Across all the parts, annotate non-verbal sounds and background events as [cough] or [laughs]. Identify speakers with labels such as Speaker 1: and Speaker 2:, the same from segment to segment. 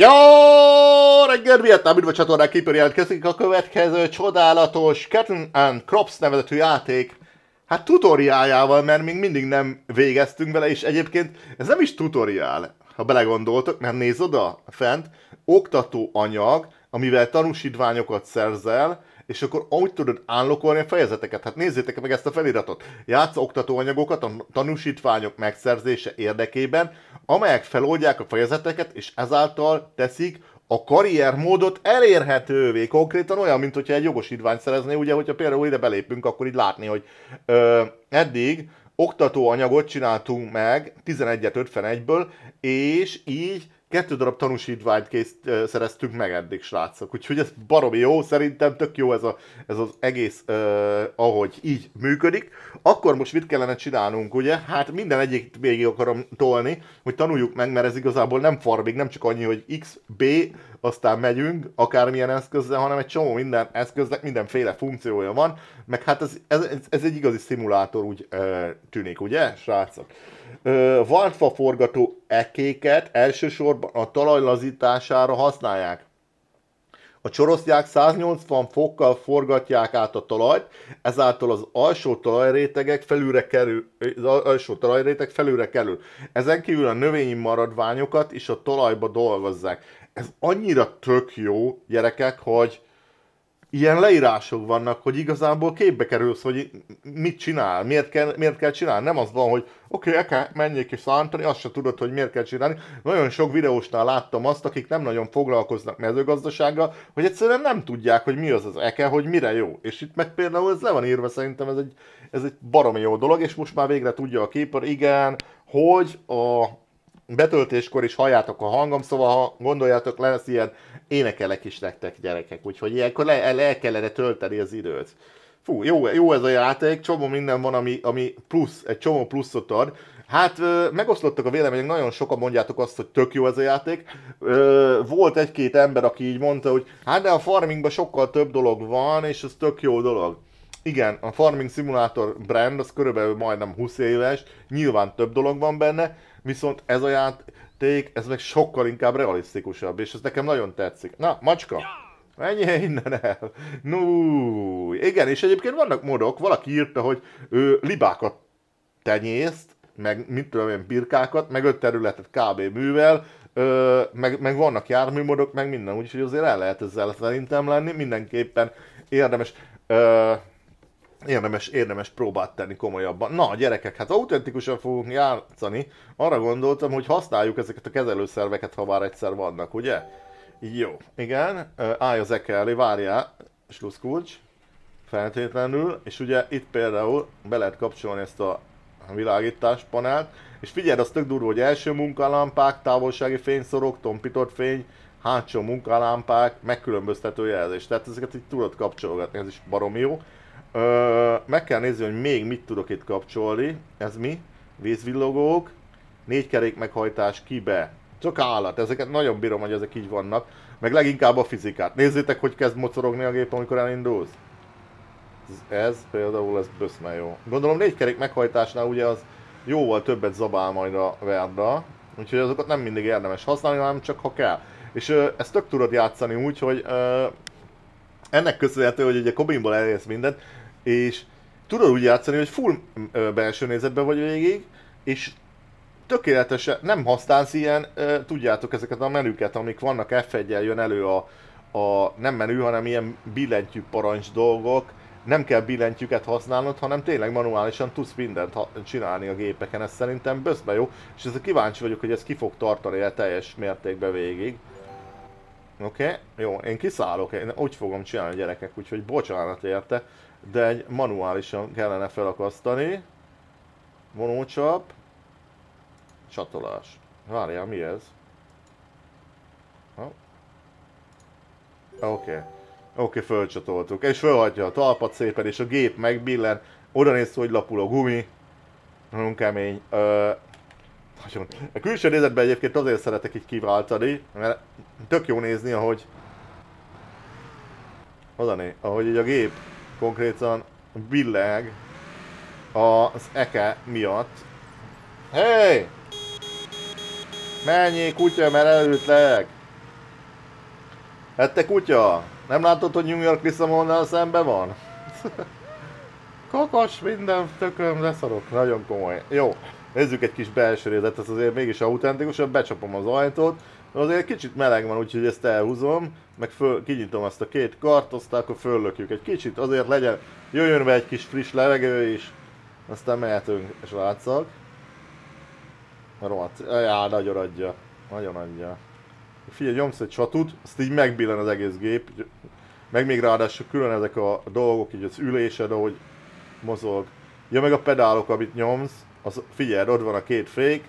Speaker 1: Jó reggel, Vietnám, üdv a csatornák képer jelentkezik a következő csodálatos Cat and Crops nevezetű játék hát tutoriájával, mert még mindig nem végeztünk vele, és egyébként ez nem is tutoriál, ha belegondoltok, mert nézd oda fent, oktató anyag, amivel tanúsítványokat szerzel, és akkor úgy tudod állokolni a fejezeteket. Hát nézzétek meg ezt a feliratot. Játsz oktatóanyagokat a tanúsítványok megszerzése érdekében, amelyek feloldják a fejezeteket, és ezáltal teszik a karriermódot elérhetővé. Konkrétan olyan, mint hogyha egy jogosítványt szerezné, ugye, hogyha például ide belépünk, akkor így látni, hogy ö, eddig oktatóanyagot csináltunk meg 11-et 51-ből, és így kettő darab tanúsítványt kész, szereztünk meg eddig, srácok. Úgyhogy ez baromi jó, szerintem tök jó ez, a, ez az egész, uh, ahogy így működik. Akkor most mit kellene csinálnunk, ugye? Hát minden egyik végig akarom tolni, hogy tanuljuk meg, mert ez igazából nem farming, nem csak annyi, hogy X, B, aztán megyünk, akármilyen eszközzel, hanem egy csomó minden eszköznek mindenféle funkciója van, meg hát ez, ez, ez egy igazi szimulátor úgy uh, tűnik, ugye, srácok? Valtfa forgató ekéket elsősorban a talaj lazítására használják. A csorosztyák 180 fokkal forgatják át a talajt, ezáltal az alsó talajrétegek felülre kerül, az alsó talajréteg felülre kerül. Ezen kívül a növényi maradványokat is a talajba dolgozzák. Ez annyira tök jó, gyerekek, hogy ilyen leírások vannak, hogy igazából képbe kerülsz, hogy mit csinál, miért kell, miért kell csinálni. Nem az van, hogy oké, okay, eke, menjék és szántani, azt se tudod, hogy miért kell csinálni. Nagyon sok videósnál láttam azt, akik nem nagyon foglalkoznak mezőgazdasággal, hogy egyszerűen nem tudják, hogy mi az az eke, hogy mire jó. És itt meg például ez le van írva, szerintem ez egy, ez egy baromi jó dolog, és most már végre tudja a képer, igen, hogy a betöltéskor is halljátok a hangom, szóval ha gondoljátok, lesz ilyen, énekelek is nektek gyerekek, úgyhogy ilyenkor le, le kellene tölteni az időt. Fú, jó, jó ez a játék, csomó minden van, ami, ami plusz, egy csomó pluszot ad. Hát megoszlottak a vélemények, nagyon sokan mondjátok azt, hogy tök jó ez a játék. Volt egy-két ember, aki így mondta, hogy hát de a farmingban sokkal több dolog van, és ez tök jó dolog. Igen, a Farming Simulator brand az körülbelül majdnem 20 éves, nyilván több dolog van benne, viszont ez a játék, ez meg sokkal inkább realisztikusabb, és ez nekem nagyon tetszik. Na, macska! Menjél innen el! No, igen, és egyébként vannak modok, valaki írta, hogy ő libákat tenyészt, meg mit tudom én, birkákat, meg öt területet kb. művel, ö, meg, meg vannak járműmodok, meg minden, úgyhogy azért el lehet ezzel szerintem lenni, mindenképpen érdemes. Ö, érdemes, érdemes próbát tenni komolyabban. Na, gyerekek, hát autentikusan fogunk játszani. Arra gondoltam, hogy használjuk ezeket a kezelőszerveket, ha már egyszer vannak, ugye? Jó, igen, állj az eke elé, várjál, sluszkulcs, feltétlenül, és ugye itt például be lehet kapcsolni ezt a világítás panelt, és figyeld, az tök durva, hogy első munkalámpák, távolsági fényszorok, tompított fény, hátsó munkalámpák, megkülönböztető jelzés. Tehát ezeket így tudod kapcsolgatni, ez is barom jó. Ö, meg kell nézni, hogy még mit tudok itt kapcsolni. Ez mi? Vízvillogók. Négy kerék meghajtás kibe. Csak állat, ezeket nagyon bírom, hogy ezek így vannak. Meg leginkább a fizikát. Nézzétek, hogy kezd mocorogni a gép, amikor elindulsz. Ez, például, ez böszme jó. Gondolom négy kerék meghajtásnál ugye az jóval többet zabál majd a Verda. Úgyhogy azokat nem mindig érdemes használni, hanem csak ha kell. És ö, ezt tök tudod játszani úgy, hogy ö, ennek köszönhető, hogy ugye Kobinból elérsz mindent, és tudod úgy játszani, hogy full belső nézetben vagy végig, és tökéletesen nem használsz ilyen, tudjátok ezeket a menüket, amik vannak f 1 jön elő a, a nem menü, hanem ilyen billentyű parancs dolgok, nem kell billentyűket használnod, hanem tényleg manuálisan tudsz mindent csinálni a gépeken, ez szerintem bözbe jó, és ezzel kíváncsi vagyok, hogy ez ki fog tartani el teljes mértékben végig. Oké, okay. jó, én kiszállok, én úgy fogom csinálni a gyerekek, úgyhogy bocsánat érte, de egy manuálisan kellene felakasztani. Vonócsap. Csatolás. Várjál, mi ez? Oké. Okay. Oké, okay, fölcsatoltuk. És fölhagyja a talpat szépen, és a gép megbillen. Oda néz, hogy lapul a gumi. Nagyon kemény. Ö, nagyon. A külső nézetben egyébként azért szeretek így kiváltani, mert tök jó nézni, ahogy... Odané, ahogy így a gép konkrétan billeg az eke miatt. Hey! Menjél kutya, mert előtlek! Hát te kutya, nem látod, hogy New York Lisszamonnal szembe van? [laughs] Kakas, minden tököm, leszarok. Nagyon komoly. Jó, nézzük egy kis belső részet, ez azért mégis autentikusabb, becsapom az ajtót. Azért kicsit meleg van, úgyhogy ezt elhúzom, meg föl, kinyitom azt a két kart, aztán akkor föllökjük egy kicsit, azért legyen, jöjjön be egy kis friss levegő is, aztán mehetünk, és látszak. Rohadt, já, nagyon adja, nagyon adja. Figyelj, nyomsz egy csatut, azt így megbillen az egész gép, meg még ráadásul külön ezek a dolgok, így az ülésed, ahogy mozog. Ja, meg a pedálok, amit nyomsz, az, figyeld, ott van a két fék,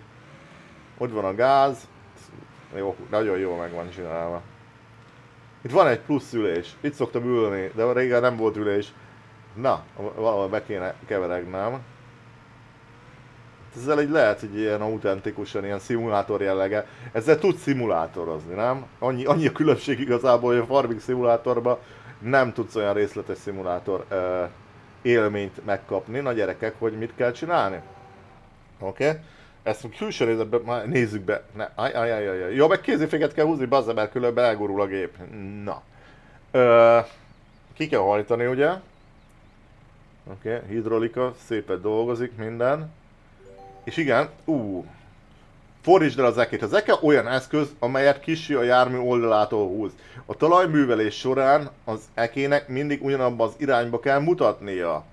Speaker 1: ott van a gáz, jó, nagyon jó meg van csinálva. Itt van egy plusz ülés, itt szoktam ülni, de régen nem volt ülés. Na, valahol be kéne keveregnem. Ezzel egy lehet, hogy ilyen autentikusan, ilyen szimulátor jellege. Ezzel tud szimulátorozni, nem? Annyi, annyi a különbség igazából, hogy a farming szimulátorban nem tudsz olyan részletes szimulátor uh, élményt megkapni, na gyerekek, hogy mit kell csinálni. Oké? Okay? Ezt a külső nézetben már nézzük be. Ne, aj, aj, aj, aj. Jó, meg kéziféket kell húzni, bazza, mert különben elgurul a gép. Na. Ö, ki kell hajtani, ugye? Oké, okay. hidrolika, szépen dolgozik minden. És igen, ú, Fordítsd el az ekét. Az eke olyan eszköz, amelyet kisi a jármű oldalától húz. A talajművelés során az ekének mindig ugyanabban az irányba kell mutatnia.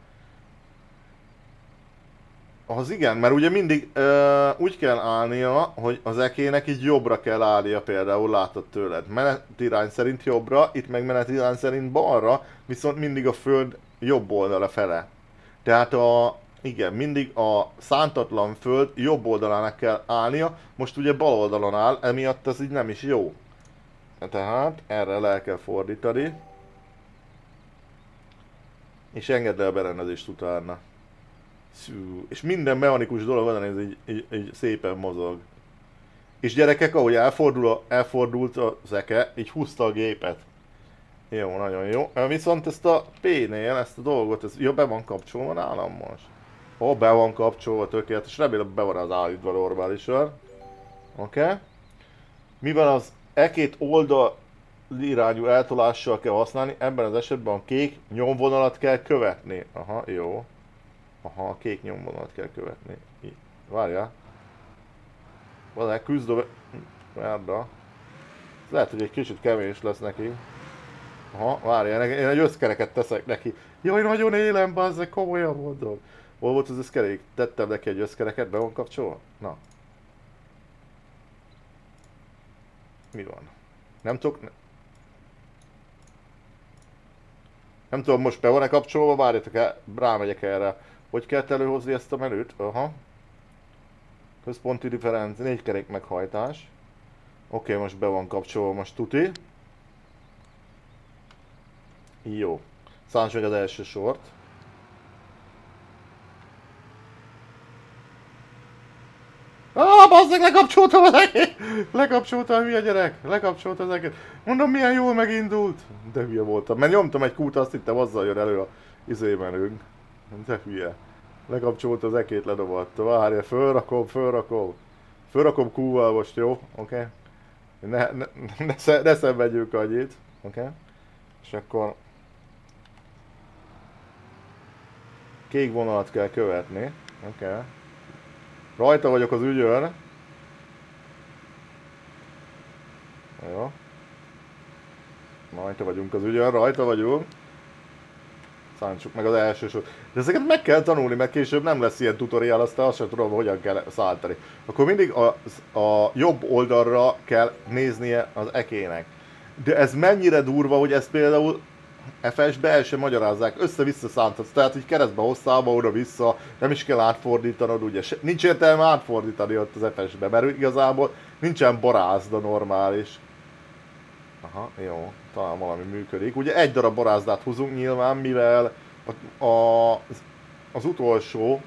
Speaker 1: Az igen, mert ugye mindig ö, úgy kell állnia, hogy az ekének így jobbra kell állnia például, látod tőled. Menetirány szerint jobbra, itt meg menetirány szerint balra, viszont mindig a föld jobb oldala fele. Tehát a, igen, mindig a szántatlan föld jobb oldalának kell állnia, most ugye bal oldalon áll, emiatt ez így nem is jó. Tehát erre le kell fordítani. És engedd el berendezést utána. És minden mechanikus dolog van, ez így, így, így szépen mozog. És gyerekek, ahogy elfordul a, elfordult a zeke, így húzta a gépet. Jó, nagyon jó. Viszont ezt a P-nél, ezt a dolgot, ez ja, be van kapcsolva nálam most. Ó, be van kapcsolva, tökéletes. Remélem be van az állítva normálisan. Oké. Okay. Mivel az e-két oldal irányú eltolással kell használni, ebben az esetben a kék nyomvonalat kell követni. Aha, jó. Aha, a kék nyomvonalat kell követni. Várjál. Valami küzdő... Merda. Lehet, hogy egy kicsit kevés lesz neki. Aha, várjál, én egy összkereket teszek neki. Jaj, nagyon élem, bazzeg, komolyan mondom. Hol volt az összkerék? Tettem neki egy összkereket, be van kapcsolva? Na. Mi van? Nem tudok... Ne... Nem tudom, most be van-e kapcsolva, várjatok el, rámegyek erre. Hogy kell előhozni ezt a menüt? Aha. Központi differenc, négy kerék meghajtás. Oké, okay, most be van kapcsolva, most tuti. Jó. Szánts meg az első sort. Ah, bazzeg, lekapcsoltam az egész! Lekapcsoltam, hülye gyerek! Lekapcsoltam az egész. Mondom, milyen jól megindult! De hülye voltam, mert nyomtam egy kút, azt hittem azzal jön elő a izémenünk. De hülye. Lekapcsolta az ekét, ledobatta. Várja, fölrakom, fölrakom. Fölrakom kúval most, jó? Oké? Okay? Ne, ne, ne, ne szenvedjük annyit. Oké? Okay? És akkor... Kék vonalat kell követni. Oké. Okay. Rajta vagyok az ügyön. Jó. Rajta vagyunk az ügyön, rajta vagyunk. Szántsuk meg az első sor. De ezeket meg kell tanulni, mert később nem lesz ilyen tutorial, aztán azt sem tudom, hogyan kell szállítani. Akkor mindig a, a jobb oldalra kell néznie az ekének. De ez mennyire durva, hogy ezt például FS-be el sem magyarázzák, össze-vissza szántatsz, tehát így keresztbe hosszába, oda-vissza, nem is kell átfordítanod, ugye, nincs értelme átfordítani ott az FS-be, mert igazából nincsen barázda normális. Aha, jó, talán valami működik. Ugye egy darab barázdát húzunk nyilván, mivel a, a, az, utolsó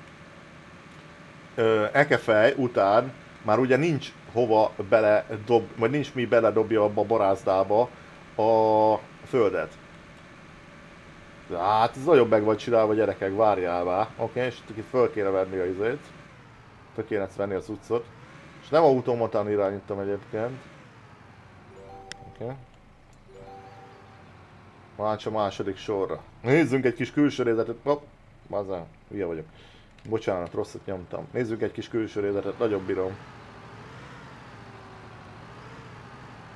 Speaker 1: ö, ekefej után már ugye nincs hova bele dob, vagy nincs mi beledobja abba a barázdába a földet. Hát ez nagyon meg van csinálva gyerekek, várjál már. Oké, okay, és itt föl kéne venni a izét. Föl venni az utcot. És nem automatán irányítom egyébként. Oké. Okay. Válts a második sorra. Nézzünk egy kis külsőrézetet. Hopp, bazán, hülye vagyok. Bocsánat, rosszat nyomtam. Nézzük egy kis külsőrézetet, nagyobb bírom.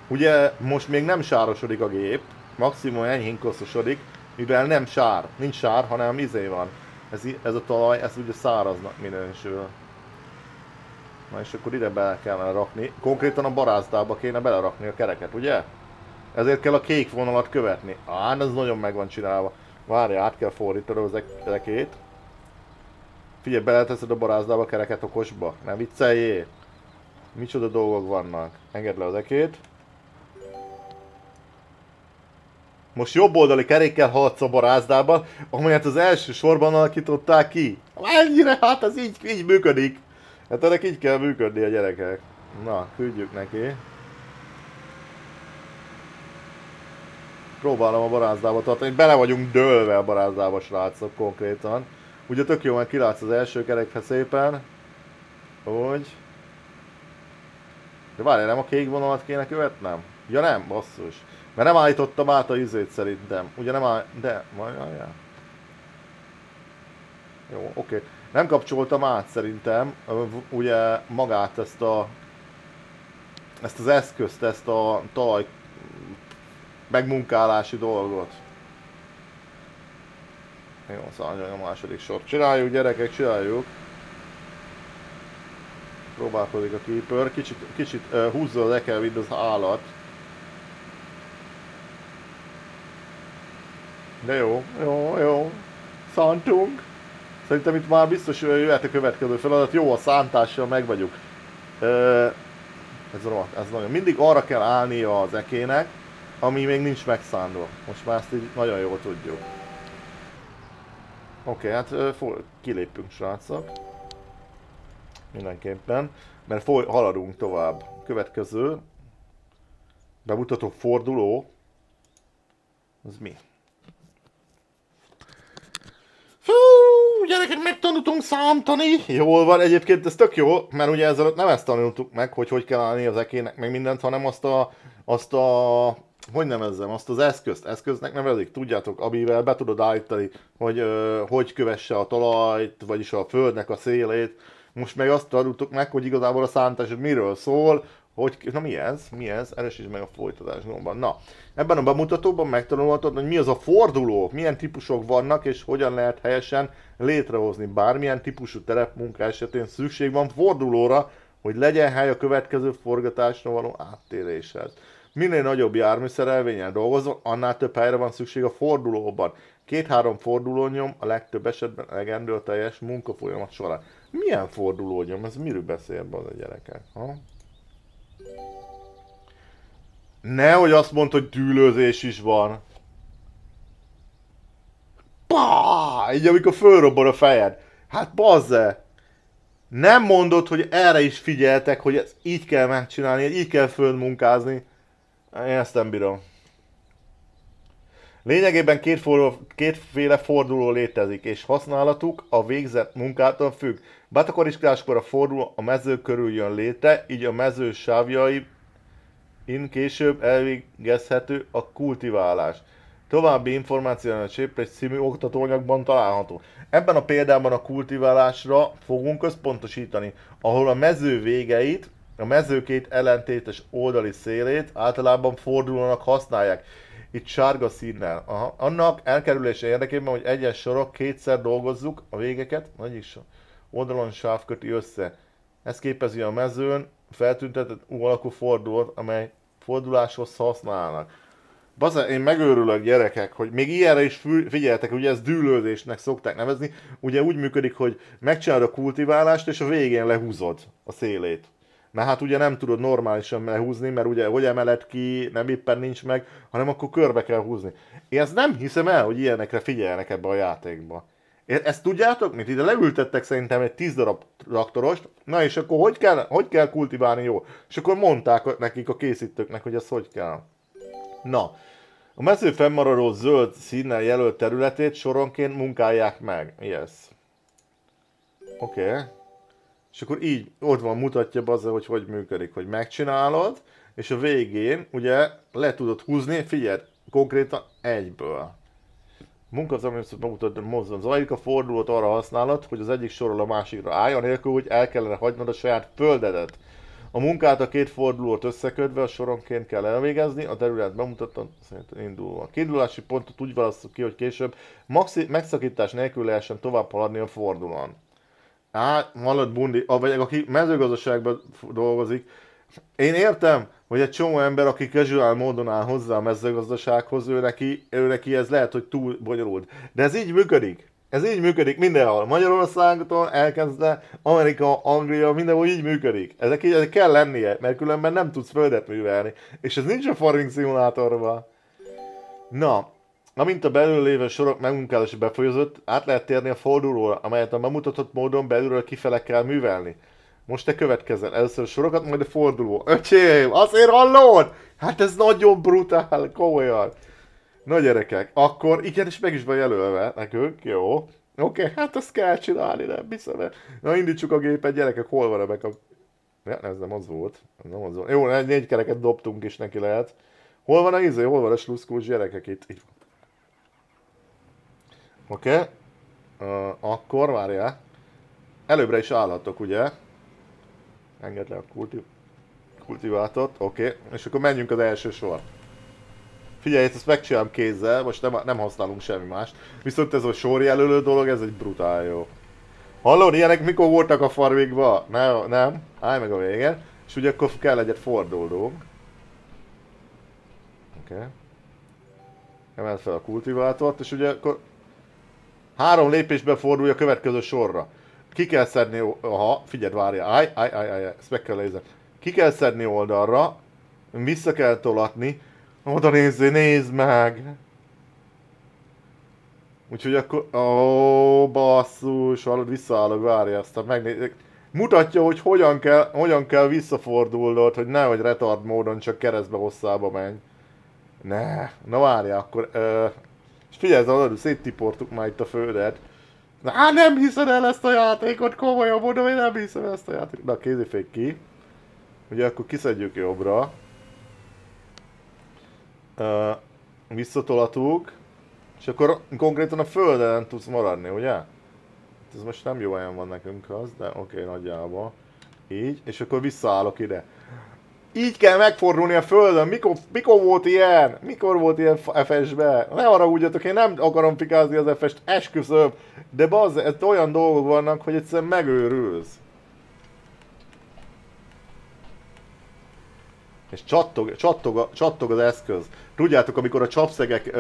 Speaker 1: Ugye most még nem sárosodik a gép, maximum enyhén koszosodik, mivel nem sár, nincs sár, hanem izé van. Ez, ez a talaj, ez ugye száraznak minősül. Na és akkor ide bele kellene rakni. Konkrétan a barázdába kéne belerakni a kereket, ugye? Ezért kell a kék vonalat követni. Á, ez nagyon meg van csinálva. Várj, át kell fordítani az ekét. Figyelj, beleteszed a barázdába a kereket okosba. Nem vicceljél. Micsoda dolgok vannak. Engedd le az. Most jobb oldali kerékkel haladsz a barázdában, amelyet az első sorban alakították ki. Ennyire, hát ez így, így működik. Hát ennek így kell működni a gyerekek. Na, küldjük neki. Próbálom a barázdába tartani, bele vagyunk dőlve a barázdába srácok konkrétan. Ugye tök jó, mert kilátsz az első kerekhez szépen. Úgy. De várj, nem a kék vonalat kéne követnem? Ja nem, basszus. Mert nem állítottam át a izét szerintem. Ugye nem áll... De, majd álljál. Jó, oké. Nem kapcsoltam át szerintem, ugye magát ezt a... Ezt az eszközt, ezt a talaj megmunkálási dolgot. Jó, szóval a második sor. Csináljuk gyerekek, csináljuk. Próbálkozik a keeper. Kicsit, kicsit uh, húzza az Ekelvid az állat. De jó, jó, jó. Szántunk. Szerintem itt már biztos jöhet a következő feladat. Jó, a szántással meg vagyunk. Ez, ez nagyon. Mindig arra kell állni az ekének, ami még nincs megszándva. Most már ezt így nagyon jól tudjuk. Oké, okay, hát kilépünk srácok. Mindenképpen. Mert foly, haladunk tovább. Következő. Bemutató forduló. Ez mi? Fú, gyerekek, megtanultunk számtani. Jól van, egyébként ez tök jó, mert ugye ezzel nem ezt tanultuk meg, hogy hogy kell állni az ekének, meg mindent, hanem azt a, azt a hogy nevezzem, azt az eszközt, eszköznek nevezik, tudjátok, amivel be tudod állítani, hogy ö, hogy kövesse a talajt, vagyis a földnek a szélét. Most meg azt tanultuk meg, hogy igazából a szántás miről szól, hogy, na mi ez? Mi ez? Erősítsd meg a folytatás gomban. Na, ebben a bemutatóban megtanulhatod, hogy mi az a forduló, milyen típusok vannak, és hogyan lehet helyesen létrehozni. Bármilyen típusú terepmunka esetén szükség van fordulóra, hogy legyen hely a következő forgatásra való áttéréshez. Minél nagyobb járműszerelvényen dolgozol, annál több helyre van szükség a fordulóban. Két-három fordulónyom a legtöbb esetben elegendő a teljes munkafolyamat során. Milyen fordulónyom? Ez miről beszél be az a gyerekek? Ha? Nehogy azt mondta, hogy dűlőzés is van. Pá! Így amikor fölrobban a fejed. Hát bazze! Nem mondod, hogy erre is figyeltek, hogy ezt így kell megcsinálni, így kell fölmunkázni. Én ezt nem bírom. Lényegében két forduló, kétféle forduló létezik, és használatuk a végzett munkától függ. Betakarítkodáskor a forduló a mező körül jön létre, így a mező sávjai in később elvégezhető a kultiválás. További információ a egy című oktatóanyagban található. Ebben a példában a kultiválásra fogunk központosítani, ahol a mező végeit a mezőkét ellentétes oldali szélét általában fordulónak használják. Itt sárga színnel. Aha. Annak elkerülése érdekében, hogy egyes sorok kétszer dolgozzuk a végeket, sor, oldalon sáv köti össze. Ez képezi a mezőn feltüntetett U alakú fordulót, amely forduláshoz használnak. Baza, én megőrülök gyerekek, hogy még ilyenre is figyeltek, ugye ezt dűlődésnek szokták nevezni. Ugye úgy működik, hogy megcsinálod a kultiválást, és a végén lehúzod a szélét mert hát ugye nem tudod normálisan lehúzni, mert ugye hogy emeled ki, nem éppen nincs meg, hanem akkor körbe kell húzni. Én ezt nem hiszem el, hogy ilyenekre figyelnek ebbe a játékba. Ezt tudjátok, mint ide leültettek szerintem egy 10 darab traktorost, na és akkor hogy kell, hogy kell kultiválni jó? És akkor mondták nekik a készítőknek, hogy ez hogy kell. Na, a mező fennmaradó zöld színnel jelölt területét soronként munkálják meg. Yes. Oké. Okay. És akkor így ott van, mutatja az, hogy hogy működik, hogy megcsinálod, és a végén ugye le tudod húzni, figyeld, konkrétan egyből. Munkazaműszöt bemutatni mozdon. Zajlik a fordulót arra használat, hogy az egyik sorról a másikra állj, anélkül, hogy el kellene hagynod a saját földedet. A munkát a két fordulót összekötve a soronként kell elvégezni, a terület bemutatta, szerintem indul. A kiindulási pontot úgy választjuk ki, hogy később maxi- megszakítás nélkül lehessen tovább haladni a fordulón. Á, hallod Bundi, vagy aki mezőgazdaságban dolgozik, én értem, hogy egy csomó ember, aki casual módon áll hozzá a mezőgazdasághoz, ő neki, ő neki ez lehet, hogy túl bonyolult. De ez így működik. Ez így működik mindenhol. Magyarországtól elkezdve Amerika, Anglia, mindenhol így működik. Ezek így ezek kell lennie, mert különben nem tudsz földet művelni. És ez nincs a farming szimulátorban. Na, amint a belül lévő sorok megmunkálása befolyozott, át lehet térni a fordulóra, amelyet a bemutatott módon belülről kifele kell művelni. Most te következel. Először a sorokat, majd a forduló. Öcsém, azért hallod? Hát ez nagyon brutál, komolyan. Na gyerekek, akkor igen, és meg is van jelölve nekünk, jó. Oké, okay, hát azt kell csinálni, nem hiszem el. Na indítsuk a gépet, gyerekek, hol van a Ja, ez nem az volt. Ez nem az volt. Jó, négy kereket dobtunk is neki lehet. Hol van a izé, hol van a sluszkós gyerekek itt? itt. Oké. Okay. Uh, akkor várjál. Előbbre is állhatok, ugye? Engedd le a kulti kultivátort, oké. Okay. És akkor menjünk az első sor. Figyelj, ezt megcsinálom kézzel, most nem, nem használunk semmi mást. Viszont ez a sorjelölő dolog, ez egy brutál jó. Hallod, ilyenek mikor voltak a farmingba? Nem, nem, állj meg a vége. És ugye akkor kell egyet fordulnunk. Oké. Okay. Emeld fel a kultivátort, és ugye akkor három lépésben fordulj a következő sorra. Ki kell szedni, aha, figyeld, várja, állj, állj, állj, állj, ezt meg kell lézni. Ki kell szedni oldalra, vissza kell tolatni, oda nézzé, nézd meg! Úgyhogy akkor, ó, basszus, hallod, visszaállok, várja, aztán megnézzük. Mutatja, hogy hogyan kell, hogyan kell visszafordulnod, hogy nehogy retard módon csak keresztbe hosszába menj. Ne, na várja, akkor, ö, figyelj, az széttiportuk már itt a földet. Na, nem hiszed el ezt a játékot, komolyan mondom, én nem hiszem ezt a játékot. Na, kézifék ki. Ugye akkor kiszedjük jobbra. Uh, visszatolatuk. És akkor konkrétan a földön tudsz maradni, ugye? Ez most nem jó olyan van nekünk az, de oké, okay, nagyjából. Így, és akkor visszaállok ide. Így kell megfordulni a földön. Mikor, mikor volt ilyen? Mikor volt ilyen FS-be? Ne arra úgyatok, én nem akarom pikázni az FS-t, esküszöm. De bazz, ez olyan dolgok vannak, hogy egyszerűen megőrülsz. És csattog, csattog, csattog az eszköz. Tudjátok, amikor a csapszegek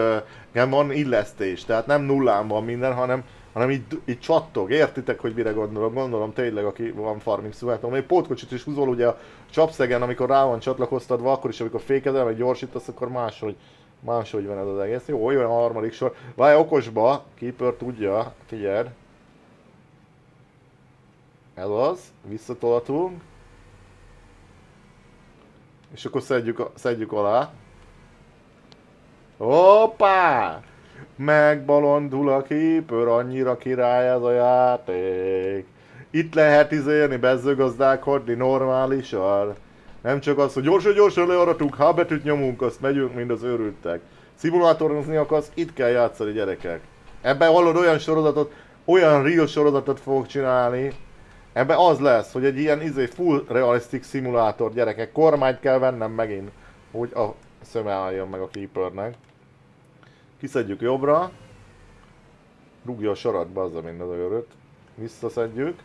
Speaker 1: uh, van illesztés, tehát nem nullán van minden, hanem hanem így, így csattog, értitek, hogy mire gondolom? Gondolom tényleg, aki van farming szüvetom. Még pótkocsit is húzol ugye a csapszegen, amikor rá van csatlakoztatva, akkor is, amikor fékezel, vagy gyorsítasz, akkor máshogy, máshogy van ez az egész. Jó, olyan a harmadik sor. Várj, okosba, Keeper tudja, figyeld. Ez az, visszatolatunk. És akkor szedjük, szedjük alá. Hoppá! Megbalondul a képőr, annyira király ez a játék. Itt lehet izélni, bezzögazdálkodni normálisan. Nem csak az, hogy gyorsan, gyorsan learatunk, ha betűt nyomunk, azt megyünk, mint az őrültek. Szimulátorozni akarsz, itt kell játszani gyerekek. Ebben hallod olyan sorozatot, olyan real sorozatot fogok csinálni, Ebben az lesz, hogy egy ilyen izé full realistic szimulátor gyerekek, kormányt kell vennem megint, hogy a szöme álljon meg a keepernek. Kiszedjük jobbra. Rúgja a saratba az a mind az őröt. Visszaszedjük.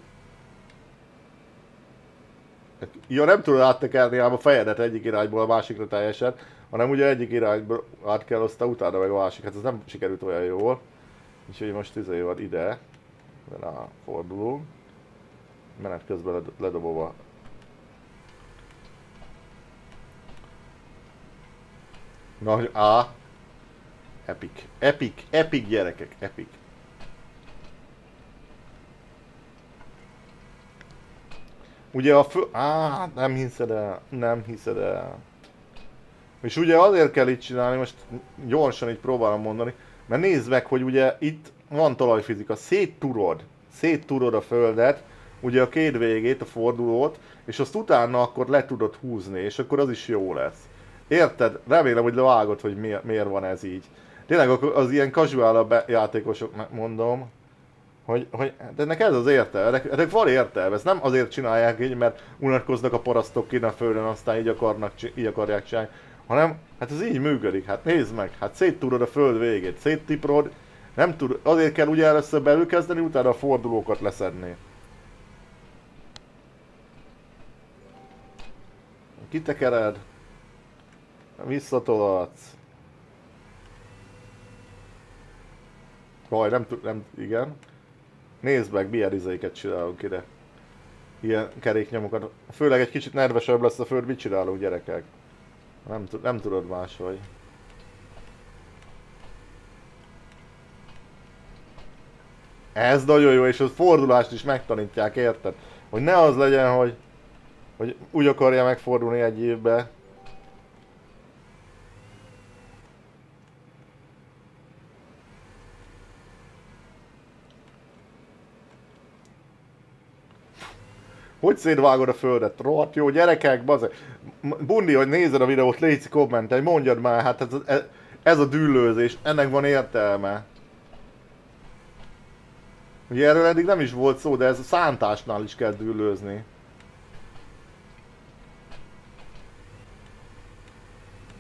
Speaker 1: Ja, nem tudod áttekerni ám a fejedet egyik irányból a másikra teljesen, hanem ugye egyik irányból át kell, aztán utána meg a másik. Hát ez nem sikerült olyan jól. Úgyhogy most izé van ide. Rá fordulunk. Menet közben ledobva Nagy A. Epic. Epic. Epic gyerekek. Epic. Ugye a fő... Á, nem hiszed el. Nem hiszed el. És ugye azért kell itt csinálni, most gyorsan így próbálom mondani, mert nézd meg, hogy ugye itt van talajfizika, szétturod, szétturod a földet, ugye a két végét, a fordulót, és azt utána akkor le tudod húzni, és akkor az is jó lesz. Érted? Remélem, hogy levágod, hogy miért van ez így. Tényleg az ilyen casual játékosok mondom, hogy, hogy de ennek ez az értelme, ennek, ennek van értelme, ezt nem azért csinálják így, mert unatkoznak a parasztok kint a földön, aztán így, akarnak, így akarják csinálni, hanem hát ez így működik, hát nézd meg, hát széttúrod a föld végét, széttiprod, nem tud, azért kell ugye először belül kezdeni, utána a fordulókat leszedni. Kitekered, visszatolatsz. Vaj, nem nem, igen. Nézd meg, milyen izéket csinálunk ide. Ilyen keréknyomokat. Főleg egy kicsit nervesebb lesz a föld, mit csinálunk gyerekek? Nem, nem tudod máshogy. Ez nagyon jó, és a fordulást is megtanítják, érted? Hogy ne az legyen, hogy, hogy úgy akarja megfordulni egy évbe, Hogy szétvágod a földet? Rohadt jó, gyerekek, bazeg. Bundi, hogy nézed a videót, légy kommentelj, mondjad már, hát ez, ez, ez a dűlőzés, ennek van értelme. Ugye erről eddig nem is volt szó, de ez a szántásnál is kell dűlőzni.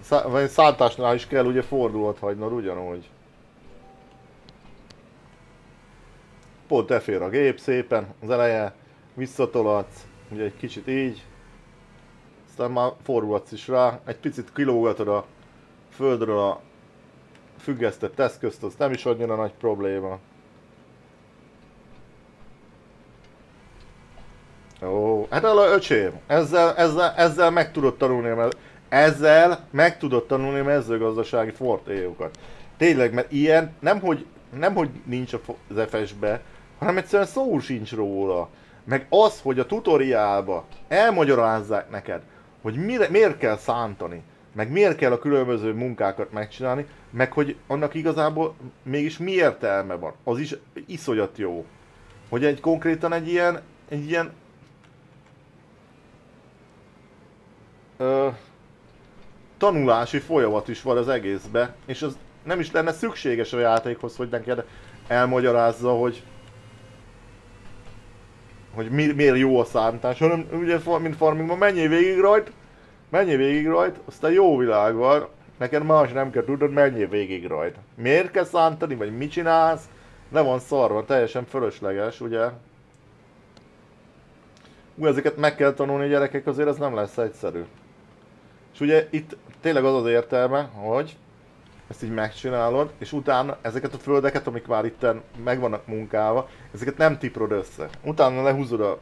Speaker 1: Szá vagy szántásnál is kell ugye fordulat hagynod ugyanúgy. Pont efér a gép szépen, az eleje visszatolatsz, ugye egy kicsit így, aztán már fordulhatsz is rá, egy picit kilógatod a földről a függesztett eszközt, az nem is annyira nagy probléma. Ó, hát el öcsém, ezzel, ezzel, ezzel meg tudod tanulni, mert ezzel meg tudod tanulni mezőgazdasági fortéjukat. Tényleg, mert ilyen nem hogy, nem, hogy nincs az FS-be, hanem egyszerűen szó sincs róla. Meg az, hogy a tutoriálba elmagyarázzák neked, hogy mire, miért kell szántani, meg miért kell a különböző munkákat megcsinálni, meg hogy annak igazából mégis mi értelme van. Az is iszonyat jó. Hogy egy konkrétan egy ilyen, egy ilyen ö, tanulási folyamat is van az egészbe, és az nem is lenne szükséges a játékhoz, hogy neked elmagyarázza, hogy hogy mi, miért jó a szántás, hanem ugye, mint farmingban, mennyi végig rajt, mennyi végig rajt, aztán jó világ van, neked más nem kell tudod, mennyi végig rajt. Miért kell szántani, vagy mit csinálsz, le van szarva, teljesen fölösleges, ugye? Ú, ezeket meg kell tanulni gyerekek, azért ez nem lesz egyszerű. És ugye itt tényleg az az értelme, hogy ezt így megcsinálod, és utána ezeket a földeket, amik már itt meg vannak munkálva, ezeket nem tiprod össze. Utána lehúzod a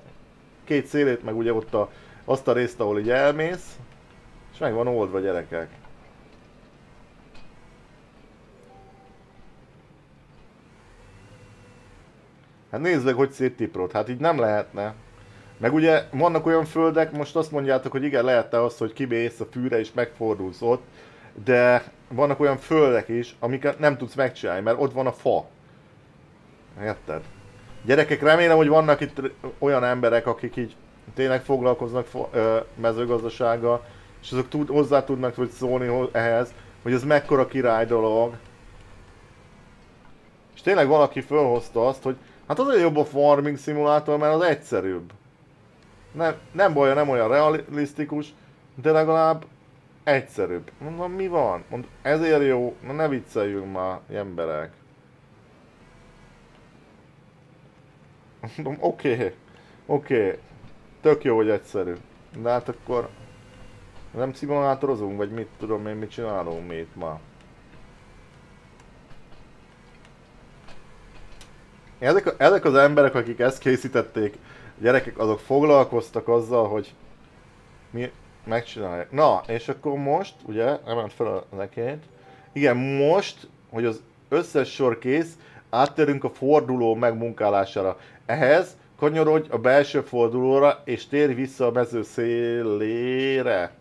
Speaker 1: két szélét, meg ugye ott a, azt a részt, ahol így elmész, és meg van oldva gyerekek. Hát nézd meg, hogy széttiprod, hát így nem lehetne. Meg ugye vannak olyan földek, most azt mondjátok, hogy igen, lehetne az, hogy kimész a fűre és megfordulsz ott, de vannak olyan földek is, amiket nem tudsz megcsinálni, mert ott van a fa. Érted? Gyerekek, remélem, hogy vannak itt olyan emberek, akik így tényleg foglalkoznak mezőgazdasággal, és azok tud, hozzá tudnak hogy szólni ehhez, hogy ez mekkora király dolog. És tényleg valaki felhozta azt, hogy hát azért jobb a farming szimulátor, mert az egyszerűbb. Nem, nem baj, nem olyan realisztikus, de legalább egyszerűbb. Mondom, mi van? Mondom, ezért jó, na ne vicceljünk már, emberek. Mondom, oké, okay, oké, okay. tök jó, hogy egyszerű. De hát akkor nem szimulátorozunk, vagy mit tudom én, mit csinálunk mi itt ma. Ezek, ezek az emberek, akik ezt készítették, gyerekek, azok foglalkoztak azzal, hogy mi, megcsinálják. Na, és akkor most, ugye, emelt fel a nekét. Igen, most, hogy az összes sor kész, áttérünk a forduló megmunkálására. Ehhez kanyarodj a belső fordulóra, és térj vissza a mező szélére.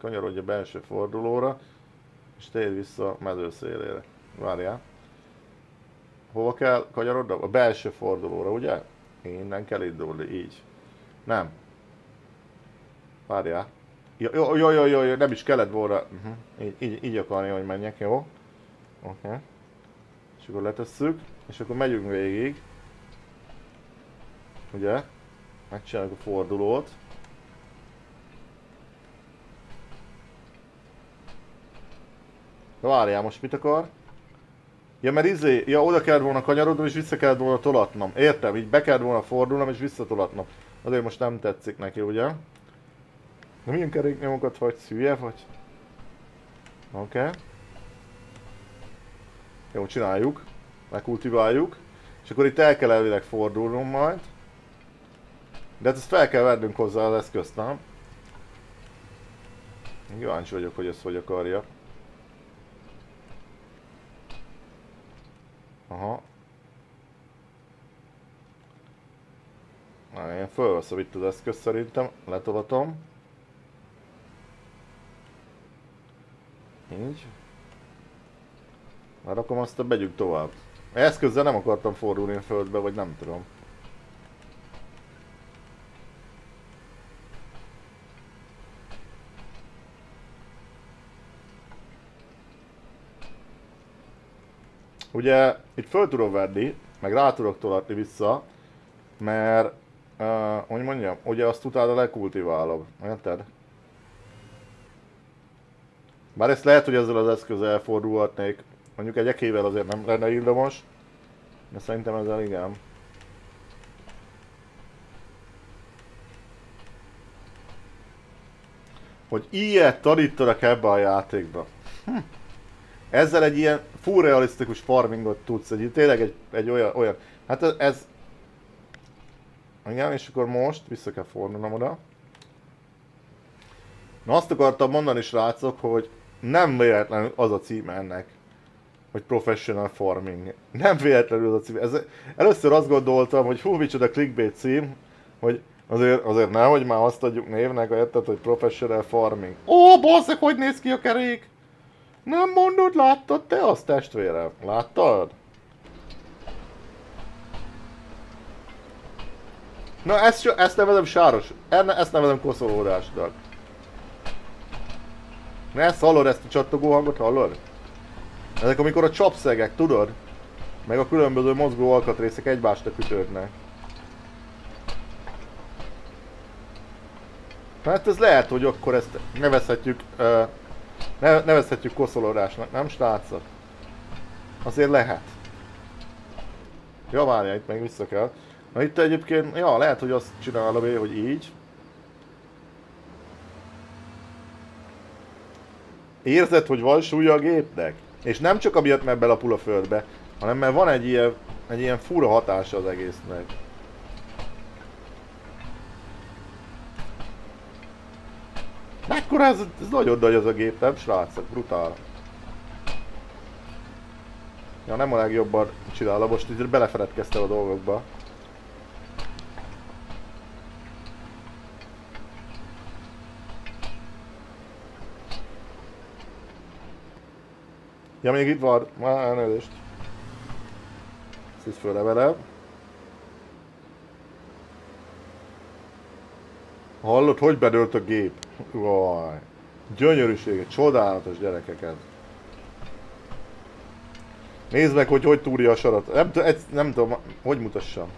Speaker 1: Kanyarodj a belső fordulóra, és térj vissza a mező szélére. Várjál. Hova kell kanyarodni? A belső fordulóra, ugye? Innen kell indulni, így. Nem. Várjál. Jó, jó, jó, jó, jó, nem is kellett volna. Uh-huh. Így, így, így akarja, hogy menjek, jó? Oké. Okay. És akkor letesszük, és akkor megyünk végig. Ugye? Megcsináljuk a fordulót. De várjál, most mit akar? Ja, mert izé, ja, oda kellett volna kanyarodnom és vissza kellett volna tolatnom. Értem, így be kellett volna fordulnom és visszatolatnom. Azért most nem tetszik neki, ugye? De milyen keréknyomokat vagy? Szülye vagy? Oké. Okay. Jó, csináljuk. Megkultiváljuk. És akkor itt el kell elvileg fordulnom majd. De hát ezt fel kell vennünk hozzá az eszközt, nem? Kíváncsi vagyok, hogy ezt hogy akarja. Aha. Na, én fölveszem itt az eszközt szerintem, letolatom. Így. Már akkor azt megyünk tovább. Eszközzel nem akartam fordulni a földbe, vagy nem tudom. Ugye itt föl tudom venni, meg rá tudok tolatni vissza, mert, uh, hogy mondjam, ugye azt utána lekultiválom, érted? Bár ezt lehet, hogy ezzel az eszközzel elfordulhatnék, mondjuk egy ekével azért nem lenne illamos, de szerintem ezzel igen. Hogy ilyet tanítanak ebbe a játékba. Hm. Ezzel egy ilyen full realisztikus farmingot tudsz, egy, tényleg egy, egy olyan, olyan, hát ez, ez igen, és akkor most vissza kell fordulnom oda. Na azt akartam mondani srácok, hogy nem véletlenül az a címe ennek, hogy Professional Farming. Nem véletlenül az a cím. Ez, először azt gondoltam, hogy hú, micsoda clickbait cím, hogy azért, azért nehogy már azt adjuk névnek, érted, hogy Professional Farming. Ó, basszak, hogy néz ki a kerék! Nem mondod, láttad te azt testvérem? Láttad? Na ezt, ezt nevezem sáros, ezt nevezem koszolódásnak. Ne ezt hallod, ezt a csattogó hangot hallod? Ezek amikor a csapszegek, tudod? Meg a különböző mozgó alkatrészek egymást ütődnek. Hát ez lehet, hogy akkor ezt nevezhetjük uh, ne, nevezhetjük koszolódásnak, nem srácok? Azért lehet. Ja, várjál, itt meg vissza kell. Na itt egyébként, ja, lehet, hogy azt csinálom én, hogy így. Érzed, hogy van súlya a gépnek? És nem csak amiatt, mert belapul a földbe, hanem mert van egy ilyen, egy ilyen fura hatása az egésznek. Mekkora ez, ez nagyon nagy az a gép, nem srácok? Brutál. Ja, nem a legjobban csinálom, most így belefeledkeztem a dolgokba. Ja, még itt van, már elnézést. Ezt itt fölnevelem. Hallod, hogy bedőlt a gép? Vaj. Gyönyörűsége, csodálatos gyerekeket. Nézd meg, hogy hogy túrja a sarat. Nem, nem tudom, hogy mutassam.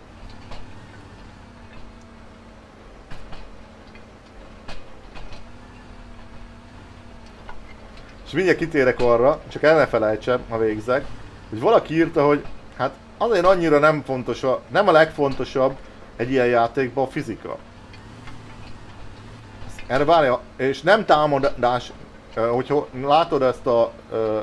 Speaker 1: És mindjárt kitérek arra, csak el ne felejtsem, ha végzek, hogy valaki írta, hogy hát azért annyira nem fontos, a, nem a legfontosabb egy ilyen játékban a fizika. Erre várja, és nem támadás, hogyha látod ezt a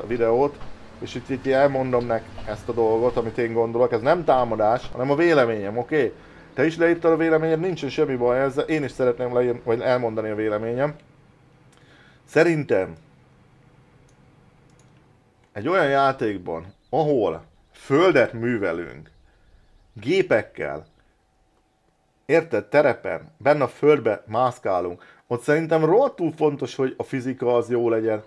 Speaker 1: videót, és itt, itt elmondom nek ezt a dolgot, amit én gondolok, ez nem támadás, hanem a véleményem, oké? Okay? Te is leírtad a véleményed, nincsen semmi baj ezzel, én is szeretném leír, vagy elmondani a véleményem. Szerintem egy olyan játékban, ahol földet művelünk, gépekkel, érted, terepen, benne a földbe mászkálunk, ott szerintem rohadtul fontos, hogy a fizika az jó legyen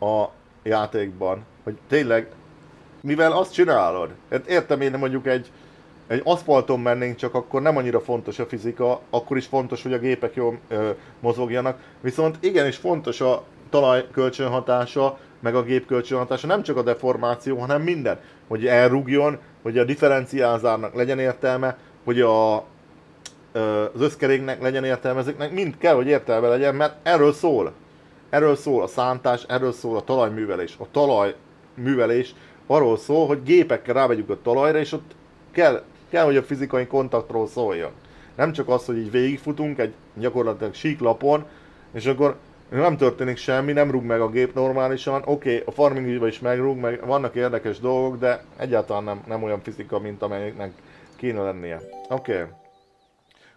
Speaker 1: a játékban. Hogy tényleg, mivel azt csinálod, hát értem én mondjuk egy, egy aszfalton mennénk, csak akkor nem annyira fontos a fizika, akkor is fontos, hogy a gépek jól ö, mozogjanak. Viszont igenis fontos a talaj kölcsönhatása, meg a gép kölcsönhatása, nem csak a deformáció, hanem minden. Hogy elrúgjon, hogy a differenciálzárnak legyen értelme, hogy a, az összkeréknek legyen értelme, ezeknek mind kell, hogy értelme legyen, mert erről szól. Erről szól a szántás, erről szól a talajművelés. A talajművelés arról szól, hogy gépekkel rávegyük a talajra, és ott kell kell, hogy a fizikai kontaktról szóljon. Nem csak az, hogy így végigfutunk egy gyakorlatilag síklapon, és akkor nem történik semmi, nem rúg meg a gép normálisan. Oké, okay, a farming is megrúg, meg vannak érdekes dolgok, de egyáltalán nem, nem olyan fizika, mint amelyiknek kéne lennie. Oké. Okay.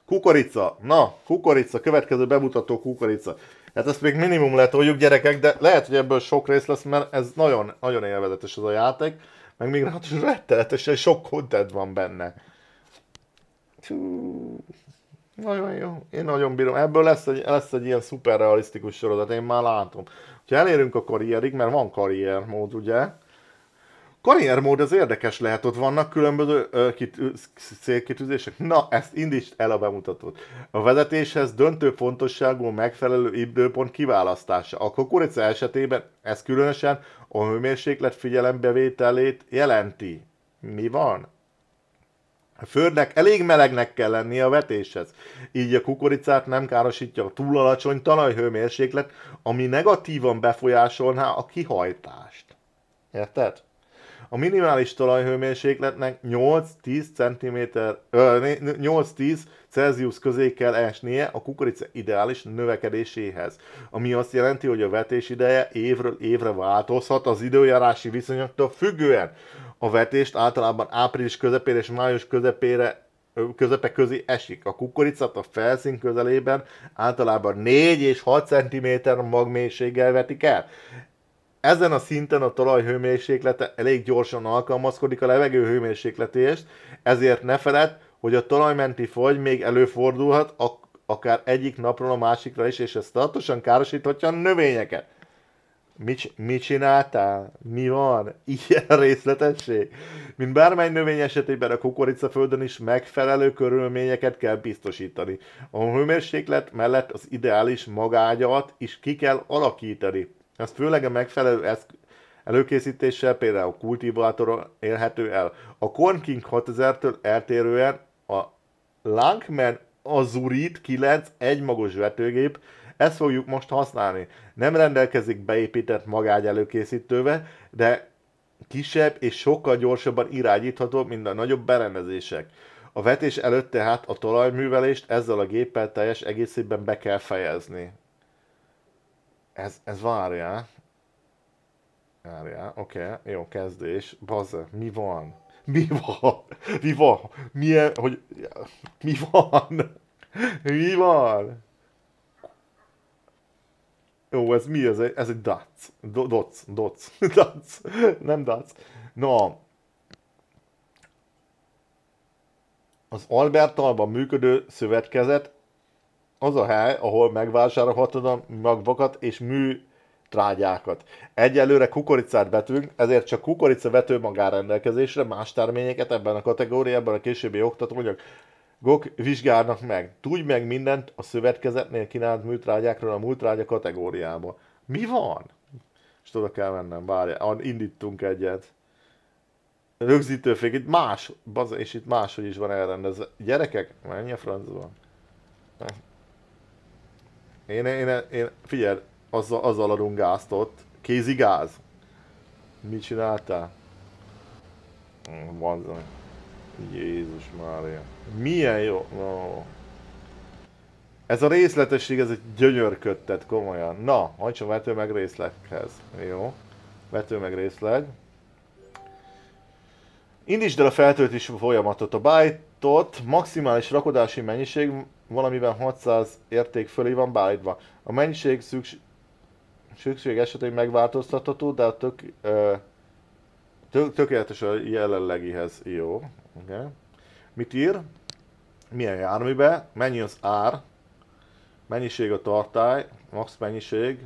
Speaker 1: Kukorica. Na, kukorica, következő bemutató kukorica. Hát ezt még minimum letoljuk gyerekek, de lehet, hogy ebből sok rész lesz, mert ez nagyon, nagyon élvezetes ez a játék meg még ráadásul rettenetesen sok content van benne. Nagyon jó. Én nagyon bírom. Ebből lesz egy, lesz egy ilyen szuper realisztikus sorozat, én már látom. Ha elérünk a karrierig, mert van karriermód, ugye? Karriermód az érdekes lehet, ott vannak különböző ö, kit, célkitűzések. Na, ezt indítsd el a bemutatót. A vezetéshez döntő fontosságú megfelelő időpont kiválasztása. A kukorica esetében ez különösen a hőmérséklet figyelembevételét jelenti. Mi van? A földnek elég melegnek kell lennie a vetéshez, így a kukoricát nem károsítja a túl alacsony talajhőmérséklet, ami negatívan befolyásolná a kihajtást. Érted? A minimális talajhőmérsékletnek 8-10 cm, 8-10 Celsius közé kell esnie a kukorica ideális növekedéséhez, ami azt jelenti, hogy a vetés ideje évről évre változhat az időjárási viszonyoktól függően. A vetést általában április közepére és május közepére közepe közé esik. A kukoricát a felszín közelében általában 4 és 6 cm magmélységgel vetik el. Ezen a szinten a talaj hőmérséklete elég gyorsan alkalmazkodik a levegő hőmérsékletéhez, ezért ne feled, hogy a talajmenti fagy még előfordulhat, akár egyik napról a másikra is, és ez tartósan károsíthatja a növényeket. Mit, mit csináltál? Mi van? [laughs] Ilyen részletesség? Mint bármely növény esetében a kukoricaföldön is megfelelő körülményeket kell biztosítani. A hőmérséklet mellett az ideális magágyat is ki kell alakítani. Ezt főleg a megfelelő eszk- előkészítéssel, például kultivátor érhető el. A Corn King 6000-től eltérően a Lankman Azurit 9 egymagos vetőgép, ezt fogjuk most használni. Nem rendelkezik beépített magágy előkészítővel, de kisebb és sokkal gyorsabban irányítható, mint a nagyobb berendezések. A vetés előtt tehát a talajművelést ezzel a géppel teljes egészében be kell fejezni. Ez, ez várjál. Várjál, oké, okay, jó, kezdés. Bazze, mi van? Mi van? Mi van? Milyen, hogy... Mi van? Mi van? Jó, ez mi? Ez egy, ez egy dac. Doc. Doc. Dac. Nem dac. No. Az Albertalban működő szövetkezet az a hely, ahol megvásárolhatod a magvakat és mű trágyákat. Egyelőre kukoricát vetünk, ezért csak kukorica vető magán más terményeket ebben a kategóriában a későbbi oktatóanyag Gok vizsgálnak meg. Tudj meg mindent a szövetkezetnél kínált műtrágyákról a műtrágya kategóriában. Mi van? És oda kell mennem, várjál, indítunk egyet. Rögzítőfék, itt más, baz, és itt máshogy is van elrendezve. Gyerekek, menj a francba. Én, én, én figyelj, azzal, azzal adunk gázt ott. Kézi gáz. Mit csináltál? Van Jézus Mária. Milyen jó. No. Ez a részletesség, ez egy gyönyörködtet, komolyan. Na, hagyd vető meg részleghez. Jó. Vető meg részleg. Indítsd el a feltöltési folyamatot. A byte-ot maximális rakodási mennyiség valamiben 600 érték fölé van beállítva. A mennyiség szükség, szükség esetén megváltoztatható, de a tök, ö, tök, tökéletes a jelenlegihez. Jó. Okay. Mit ír? Milyen járműbe? Mennyi az ár? Mennyiség a tartály? Max mennyiség?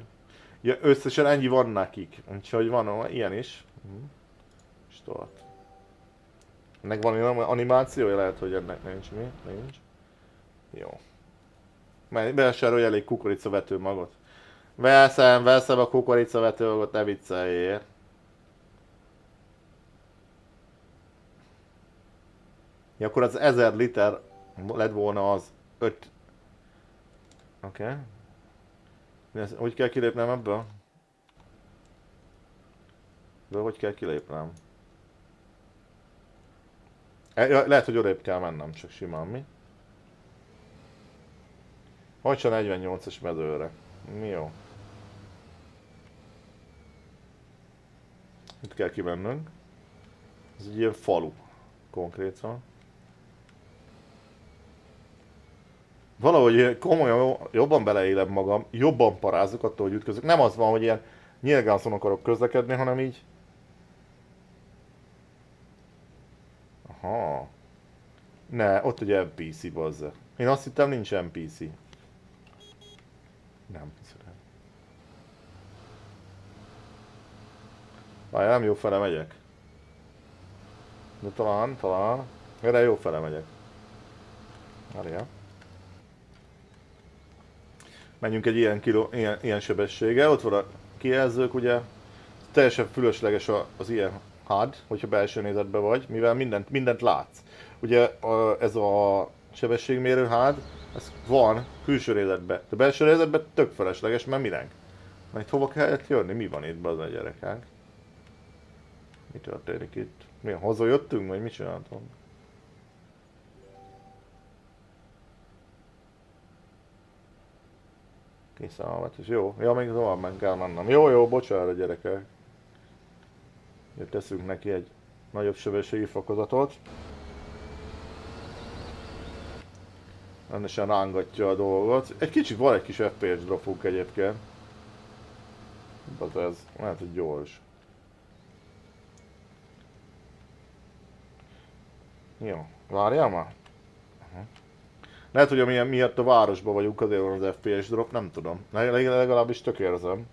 Speaker 1: Ja, összesen ennyi van nekik. Úgyhogy van ilyen is. Start. Ennek van animációja? Lehet, hogy ennek nincs. Mi? Nincs. Jó. Mert Bevásárolj elég kukoricavető magot. Veszem, veszem a kukoricavető magot, ne vicceljél. Ja, akkor az 1000 liter lett volna az 5... Oké. Okay. Hogy kell kilépnem ebből? De hogy kell kilépnem? E, lehet, hogy odébb kell mennem, csak simán, mi? Hogy 48-as mezőre. Mi jó? Itt kell kimennünk. Ez egy ilyen falu konkrétan. Valahogy komolyan jobban beleélem magam, jobban parázok attól, hogy ütközök. Nem az van, hogy ilyen nyilgánszon akarok közlekedni, hanem így... Aha. Ne, ott ugye NPC bazza. Én azt hittem nincs NPC. Nem hiszem. Várj, nem jó fele megyek. De talán, talán. Erre jó fele megyek. Várjál. Menjünk egy ilyen, kiló, ilyen, ilyen sebességgel. Ott van a kijelzők, ugye. Teljesen fülösleges az ilyen HUD, hogyha belső nézetben vagy, mivel mindent, mindent látsz. Ugye ez a sebességmérő HUD, ez van külső nézetben, de belső nézetben tök felesleges, mert minek? Mert hova kellett jönni? Mi van itt az a gyerekek? Mi történik itt? Mi, hazajöttünk, vagy mit csináltunk? Kiszállvat, és jó. Ja, még tovább meg kell mennem. Jó, jó, bocsánat gyerekek. Itt teszünk neki egy nagyobb sebességi fokozatot. Rendesen rángatja a dolgot. Egy kicsit van egy kis FPS dropunk egyébként. Az ez, lehet, hogy gyors. Jó, várjál már? Lehet, hogy amilyen miatt a városban vagyunk, azért van az FPS drop, nem tudom. Legalábbis tök érzem.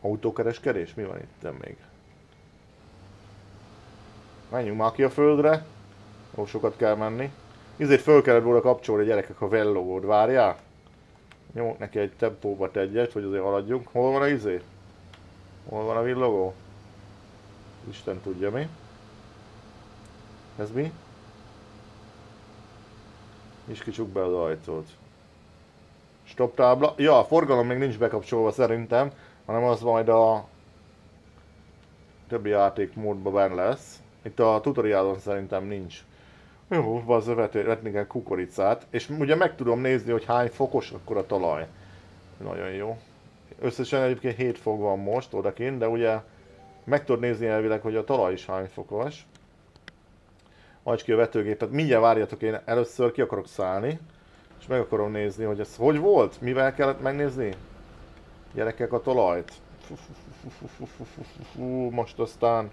Speaker 1: Autókereskedés? Mi van itt? Még. Menjünk már ki a földre. Ó, sokat kell menni. Ezért föl kellett volna kapcsolni a gyerekek a vellogót, várjál? Nyomok neki egy tempóba egyet, hogy azért haladjunk. Hol van a izé? Hol van a villogó? Isten tudja mi. Ez mi? És kicsuk be az ajtót. Stop tábla. Ja, a forgalom még nincs bekapcsolva szerintem, hanem az majd a többi játékmódban benne lesz. Itt a tutoriálon szerintem nincs. Jó, az vetni kell kukoricát, és ugye meg tudom nézni, hogy hány fokos akkor a talaj. Nagyon jó. Összesen egyébként 7 fok van most odakint, de ugye meg tudod nézni elvileg, hogy a talaj is hány fokos. Majd ki a vetőgépet. Mindjárt várjatok, én először ki akarok szállni. És meg akarom nézni, hogy ez hogy volt? Mivel kellett megnézni? Gyerekek a talajt. Most aztán...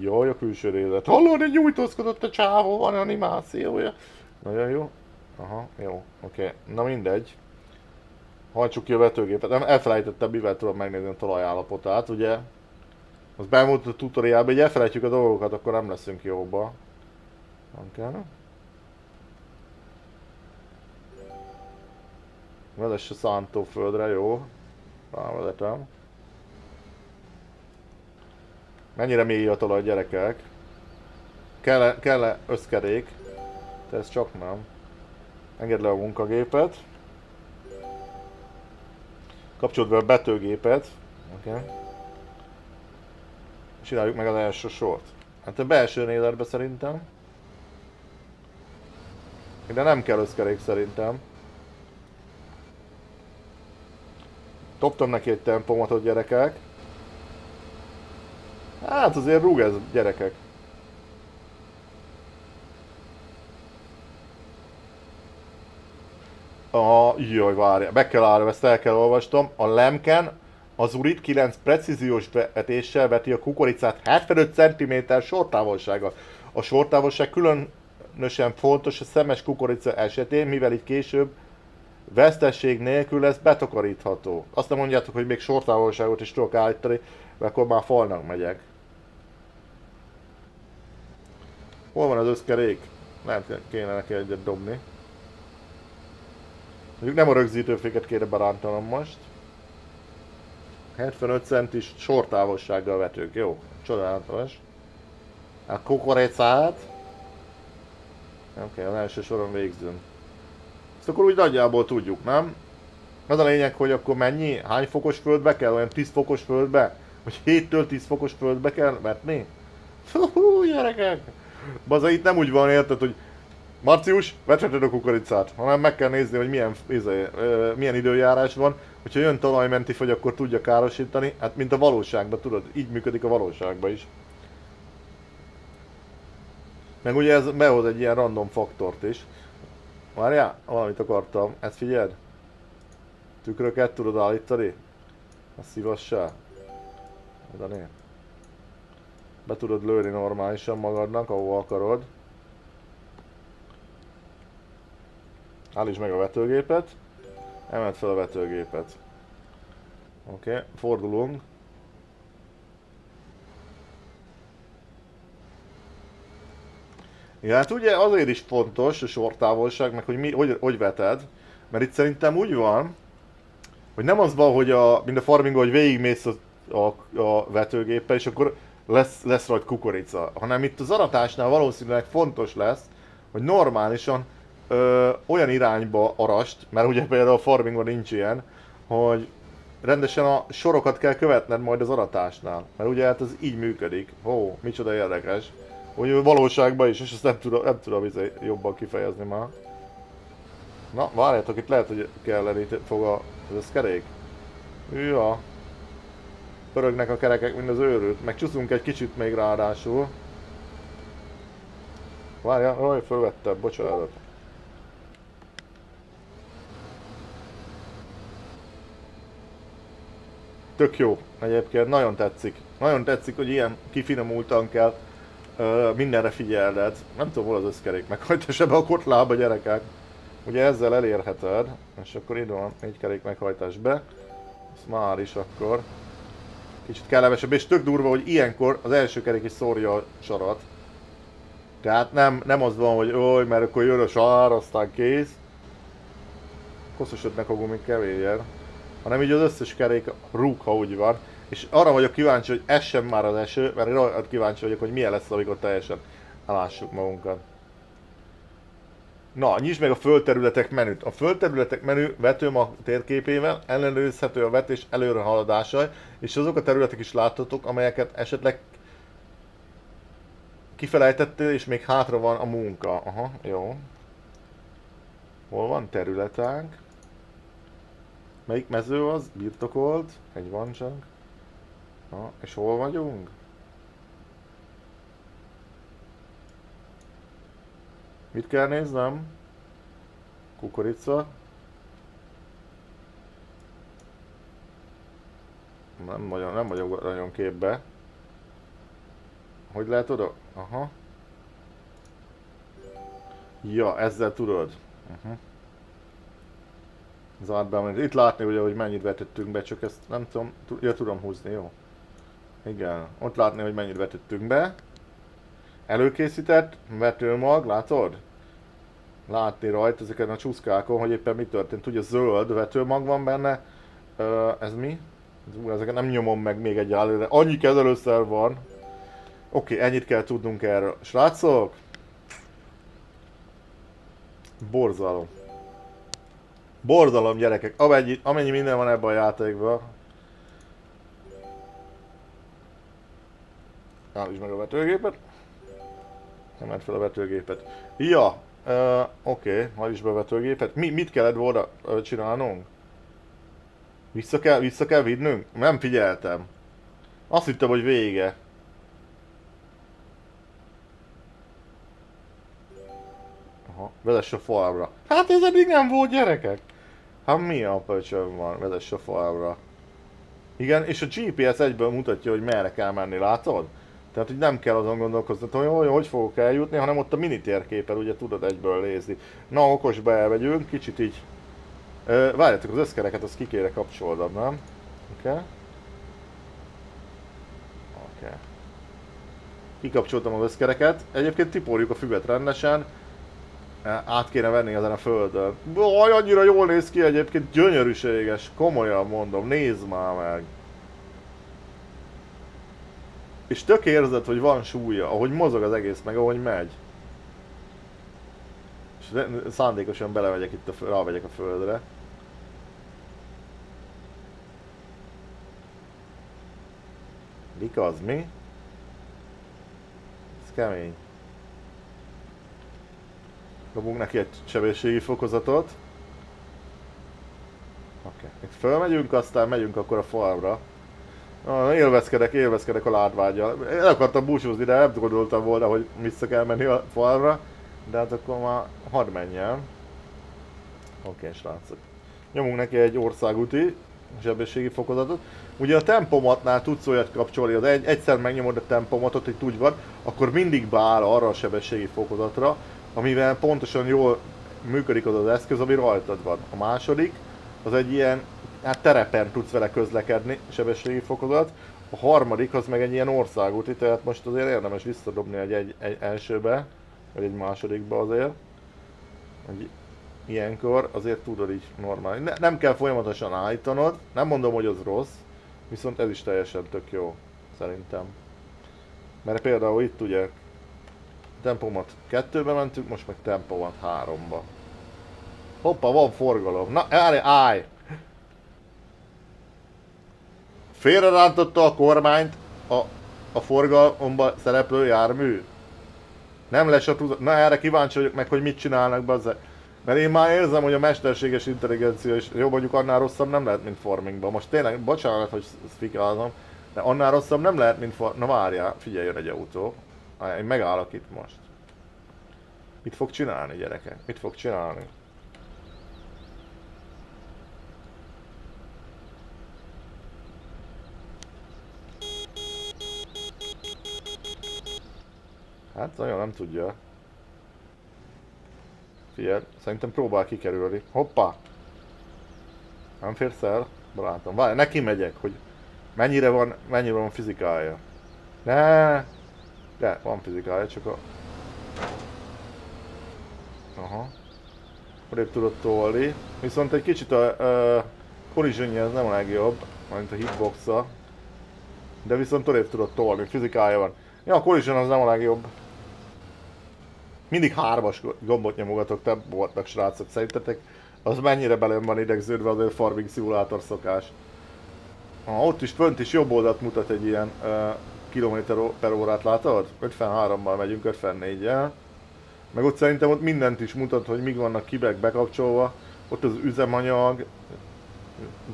Speaker 1: Jaj, a külső részlet. Hallod, egy nyújtózkodott a csávó, van animációja. Nagyon jó. Aha, jó, oké. Okay. Na mindegy. Hajtsuk ki a vetőgépet. Nem, elfelejtettem, mivel tudom megnézni a talajállapotát, ugye? Az bemúlt a tutoriálban, hogy elfelejtjük a dolgokat, akkor nem leszünk jóba. Nem kell. Vezess a szántóföldre, jó. Rávezetem. Mennyire mély a talaj gyerekek? Kell-e, kell összkerék? De ez csak nem. Engedd le a munkagépet. Kapcsold be a betőgépet. Oké. Okay. Csináljuk meg az első sort. Hát a belső nézetbe szerintem. De nem kell összkerék szerintem. Toptam neki egy tempomatot gyerekek. Hát azért rúg ez gyerekek. A, jaj, várja, be kell állni, ezt el kell olvastom. A lemken az urit 9 precíziós vetéssel veti a kukoricát 75 cm sortávolsága. A sortávolság különösen fontos a szemes kukorica esetén, mivel itt később vesztesség nélkül lesz betakarítható. Azt nem mondjátok, hogy még sortávolságot is tudok állítani, mert akkor már falnak megyek. Hol van az összkerék? Lehet kéne neki egyet dobni. Mondjuk nem a rögzítőféket kéne berántanom most. 75 centis sortávolsággal vetők, jó, csodálatos. A kukoricát. Okay, az első soron végzünk. Ezt akkor úgy nagyjából tudjuk, nem? Az a lényeg, hogy akkor mennyi? Hány fokos földbe kell? Olyan 10 fokos földbe? Vagy 7-től 10 fokos földbe kell vetni? Hú, gyerekek! Baza, itt nem úgy van, érted, hogy Marcius, vetheted a kukoricát, hanem meg kell nézni, hogy milyen, izé, milyen időjárás van. Hogyha jön talajmenti fogy, akkor tudja károsítani. Hát mint a valóságban, tudod, így működik a valóságban is. Meg ugye ez behoz egy ilyen random faktort is. Várjál, valamit akartam. Ezt figyeld? Tükröket tudod állítani? A szívassá. Ez a né. Be tudod lőni normálisan magadnak, ahova akarod. Állítsd meg a vetőgépet. Emelt fel a vetőgépet. Oké, okay. fordulunk. Ja, hát ugye azért is fontos a sortávolság, meg hogy, mi, hogy, hogy veted. Mert itt szerintem úgy van, hogy nem az van, hogy a, mint a farming, hogy végigmész a, a, a vetőgéppel, és akkor lesz, lesz rajta kukorica. Hanem itt az aratásnál valószínűleg fontos lesz, hogy normálisan ö, olyan irányba arast, mert ugye például a farmingban nincs ilyen, hogy rendesen a sorokat kell követned majd az aratásnál. Mert ugye hát ez így működik. Ó, micsoda érdekes. Úgy valóságban is, és ezt nem tudom, nem tudom izé jobban kifejezni már. Na, várjátok, itt lehet, hogy kelleni fog a, ez a kerék. Ja. Pörögnek a kerekek, mint az őrült. Meg csúszunk egy kicsit még ráadásul. Várja, raj, fölvettem, bocsánat. Tök jó, egyébként nagyon tetszik. Nagyon tetszik, hogy ilyen kifinomultan kell uh, mindenre figyelned. Nem tudom, hol az összkerék meghajtás ebbe a kotlába, gyerekek. Ugye ezzel elérheted, és akkor ide van négy kerék meghajtás be. Ez már is akkor. Kicsit kellemesebb, és tök durva, hogy ilyenkor az első kerék is szórja a sarat. Tehát nem, nem az van, hogy oly, mert akkor jön a sár, aztán kész. Koszosodnak a gumik kevélyen. Hanem így az összes kerék rúg, ha úgy van. És arra vagyok kíváncsi, hogy essen már az eső, mert én kíváncsi vagyok, hogy milyen lesz, amikor teljesen elássuk magunkat. Na, nyisd meg a földterületek menüt. A földterületek menü vetőmag térképével ellenőrizhető a vetés előre haladása, és azok a területek is láthatók, amelyeket esetleg kifelejtettél, és még hátra van a munka. Aha, jó. Hol van területánk? Melyik mező az? Birtokolt? Egy van csak. Na, és hol vagyunk? Mit kell néznem? Kukorica. Nem vagyok, nem vagyok nagyon képbe. Hogy lehet oda? Aha. Ja, ezzel tudod. Uh-huh. Zárt be, itt látni ugye, hogy mennyit vetettünk be, csak ezt nem tudom, ja, tudom húzni, jó. Igen, ott látni, hogy mennyit vetettünk be. Előkészített vetőmag, látod? Látni rajta ezeken a csúszkákon, hogy éppen mi történt. Ugye zöld vetőmag van benne. Ö, ez mi? Ezeket nem nyomom meg még egyáltalán. Annyi kezelőszer van. Oké, okay, ennyit kell tudnunk erről. Srácok! Borzalom. Borzalom gyerekek, amennyi, amennyi minden van ebben a játékban. Állítsd meg a vetőgépet. Emelt fel a vetőgépet. Ja, uh, oké, okay, is be a vetőgépet. Mi, mit kellett volna uh, csinálnunk? Vissza kell, vissza kell vidnünk? Nem figyeltem. Azt hittem, hogy vége. Aha, vezess a falra. Hát ez eddig nem volt gyerekek. Hát mi a pöcsön van, a falra. Igen, és a GPS egyből mutatja, hogy merre kell menni, látod? Tehát, hogy nem kell azon gondolkozni, hogy hogy, hogy fogok eljutni, hanem ott a mini térképen ugye tudod egyből nézni. Na, okosba elmegyünk, kicsit így... Uh, várjátok, az összkereket azt ki kéne kapcsolnom, nem? Oké. Okay. Oké. Okay. Kikapcsoltam a összkereket. Egyébként tiporjuk a füvet rendesen. Át kéne venni ezen a földön. Baj, annyira jól néz ki egyébként, gyönyörűséges. Komolyan mondom, nézd már meg. És tök érzed, hogy van súlya, ahogy mozog az egész, meg ahogy megy. És szándékosan belevegyek itt, a, rávegyek a földre. Mik az, mi? Ez kemény. Dobunk neki egy sebességi fokozatot. Oké, okay. itt fölmegyünk, aztán megyünk akkor a falra. Ah, élvezkedek, élvezkedek a látvágyal. El akartam búcsúzni, de nem gondoltam volna, hogy vissza kell menni a falra. De hát akkor már hadd menjen. Oké, okay, srácok. Nyomunk neki egy országúti sebességi fokozatot. Ugye a tempomatnál tudsz olyat kapcsolni, az egy, egyszer megnyomod a tempomatot, hogy úgy van, akkor mindig beáll arra a sebességi fokozatra, amivel pontosan jól működik az az eszköz, ami rajtad van. A második, az egy ilyen, hát terepen tudsz vele közlekedni, sebességi fokozat. A harmadik, az meg egy ilyen országúti, tehát most azért érdemes visszadobni egy, egy, egy elsőbe, vagy egy másodikba azért. Egy ilyenkor azért tudod így normális. Ne, nem kell folyamatosan állítanod, nem mondom, hogy az rossz, viszont ez is teljesen tök jó, szerintem. Mert például itt ugye tempomat kettőbe mentünk, most meg tempomat háromba. Hoppa, van forgalom. Na, állj, állj! Félrerántotta a kormányt a, a forgalomba szereplő jármű. Nem lesz a tudat. Na erre kíváncsi vagyok meg, hogy mit csinálnak be Mert én már érzem, hogy a mesterséges intelligencia is jó, mondjuk annál rosszabb nem lehet, mint farmingban. Most tényleg, bocsánat, hogy fikázom, de annál rosszabb nem lehet, mint for... Na várjál, figyelj, jön egy autó. Én megállok itt most. Mit fog csinálni, gyerekek? Mit fog csinálni? Hát nagyon nem tudja. Figyelj, szerintem próbál kikerülni. Hoppá! Nem férsz el? Barátom, várj, neki megyek, hogy mennyire van, mennyire van fizikája. Ne, De, van fizikája, csak a... Aha. Odébb tudod tolni. Viszont egy kicsit a uh, collision ez nem a legjobb, mint a hitbox -a. De viszont odébb tudod tolni, fizikája van. Ja, a collision az nem a legjobb. Mindig hármas gombot nyomogatok, te voltak srácok, szerintetek az mennyire belem van idegződve az ő farming szimulátor szokás. Ah, ott is fönt is jobb oldalt mutat egy ilyen uh, kilométer per órát, látod? 53-mal megyünk, 54-jel. Meg ott szerintem ott mindent is mutat, hogy mik vannak kibek bekapcsolva. Ott az üzemanyag.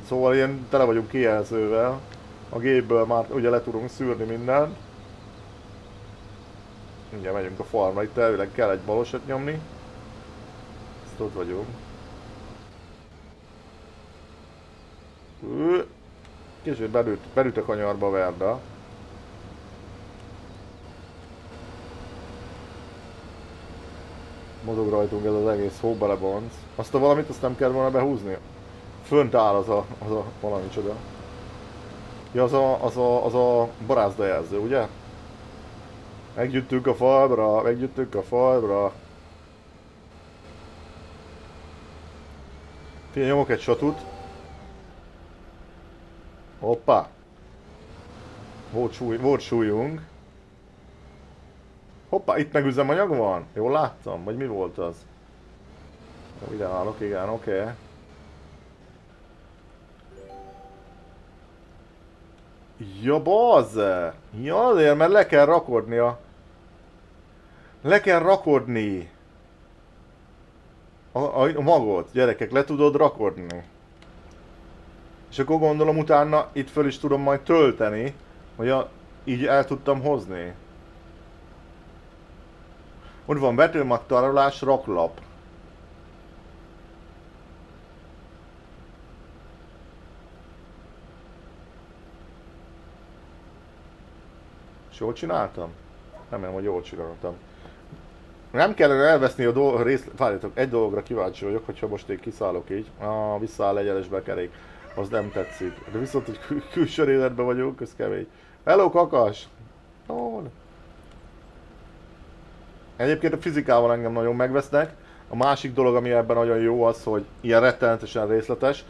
Speaker 1: Szóval ilyen tele vagyunk kijelzővel. A gépből már ugye le tudunk szűrni mindent. Ugye megyünk a farmra, itt elvileg kell egy balosat nyomni. Ezt ott vagyunk. Később belüt, belüt a kanyarba Verda. Mozog rajtunk ez az egész hó belebonc. Azt a valamit azt nem kell volna behúzni? Fönt áll az a, az a valami csoda. Ja, az a, az a, az a barázda jelző, ugye? Meggyűjtünk a falra, meggyűjtünk a falra. Figyelj, nyomok egy satut. Hoppá! Volt, súly, volt súlyunk. Hoppá, itt meg üzemanyag van? Jól láttam? Vagy mi volt az? Ide állok, igen, oké. Okay. Ja, bazze! Ja, azért, mert le kell rakodni a... Le kell rakodni. A, a, a magot, gyerekek, le tudod rakodni. És akkor gondolom utána itt föl is tudom majd tölteni, hogy a, így el tudtam hozni. Ott van vetőmagtarolás raklap. És jól csináltam? Remélem, hogy jól csináltam. Nem kellene elveszni a dolg, rész... Várjátok, egy dologra kíváncsi vagyok, hogyha most én kiszállok így. Ah, visszaáll egyenes bekerék. Az nem tetszik. De viszont, hogy kül külső életben vagyunk, ez kemény. Hello, kakas! Oh. Egyébként a fizikával engem nagyon megvesznek. A másik dolog, ami ebben nagyon jó az, hogy ilyen rettenetesen részletes.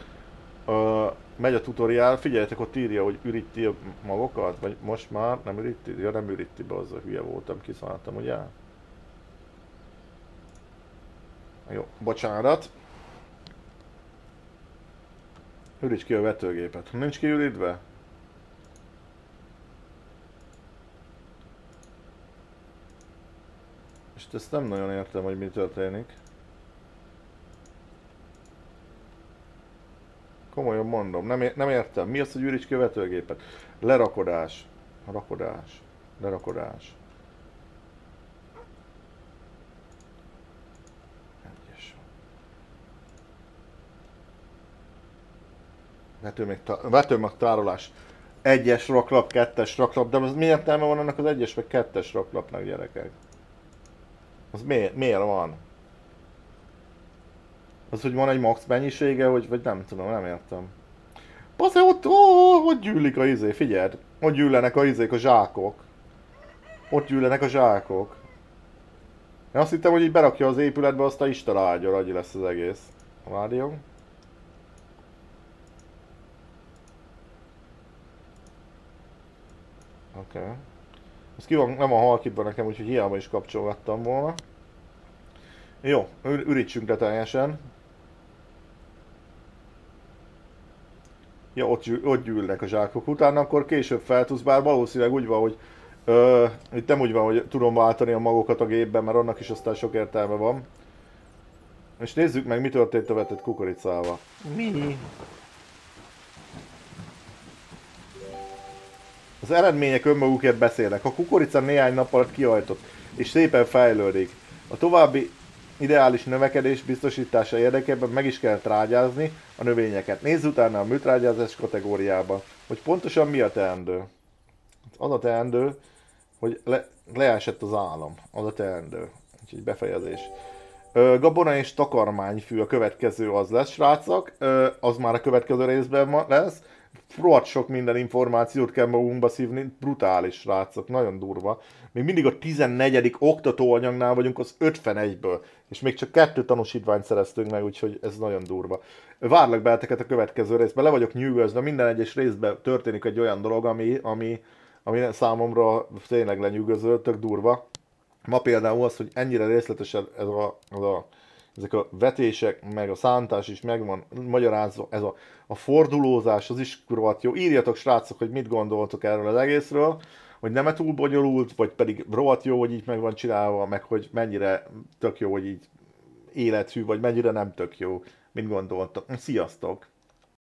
Speaker 1: Ö, megy a tutoriál, figyeljetek, ott írja, hogy üríti a magokat, vagy most már nem üríti? Ja nem üríti be, az a hülye voltam, kiszálltam, ugye? Jó, bocsánat. Üríts ki a vetőgépet. Nincs kiürítve? És ezt nem nagyon értem, hogy mi történik. Komolyan mondom, nem, nem értem. Mi az, hogy üríts ki a vetőgépet? Lerakodás. Rakodás. Lerakodás. Egyes. Vetőmeg, vetőmeg tárolás. Egyes raklap, kettes raklap, de az mi van annak az egyes vagy kettes raklapnak gyerekek? Az miért, miért van? Az, hogy van egy max mennyisége, hogy, vagy nem tudom, nem értem. Basze, ott, ó, ott gyűlik a izé, figyeld. Ott gyűllenek a izék, a zsákok. Ott gyűllenek a zsákok. Én azt hittem, hogy így berakja az épületbe, azt a Isten áldja, agyi lesz az egész. Várjon. Oké. Okay. Ez ki van, nem a halkibban nekem, úgyhogy hiába is kapcsolgattam volna. Jó, ürítsünk le teljesen. Ja, ott, ott gyűlnek a zsákok. Utána akkor később fel tudsz, bár valószínűleg úgy van, hogy ö, itt nem úgy van, hogy tudom váltani a magokat a gépben, mert annak is aztán sok értelme van. És nézzük meg, mi történt a vetett kukoricával. Mi? Az eredmények önmagukért beszélnek. A kukorica néhány nap alatt kihajtott, és szépen fejlődik. A további ideális növekedés biztosítása érdekében meg is kell trágyázni a növényeket. Nézz utána a műtrágyázás kategóriába, hogy pontosan mi a teendő. Az a teendő, hogy le, leesett az állam. Az a teendő. Úgyhogy befejezés. Ö, gabona és takarmányfű a következő az lesz, srácok. Ö, az már a következő részben lesz rohadt sok minden információt kell magunkba szívni, brutális srácok, nagyon durva. Még mindig a 14. oktatóanyagnál vagyunk az 51-ből, és még csak kettő tanúsítványt szereztünk meg, úgyhogy ez nagyon durva. Várlak beleteket a következő részbe, le vagyok nyűgözve, minden egyes részben történik egy olyan dolog, ami, ami, ami számomra tényleg lenyűgöző, tök durva. Ma például az, hogy ennyire részletesen ez a, ez a ezek a vetések, meg a szántás is megvan magyarázva, ez a, a fordulózás, az is rohadt jó. Írjatok srácok, hogy mit gondoltok erről az egészről, hogy nem -e túl bonyolult, vagy pedig rohadt jó, hogy így meg van csinálva, meg hogy mennyire tök jó, hogy így élethű, vagy mennyire nem tök jó, mit gondoltok. Sziasztok!